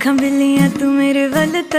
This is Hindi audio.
अखा तू मेरे वल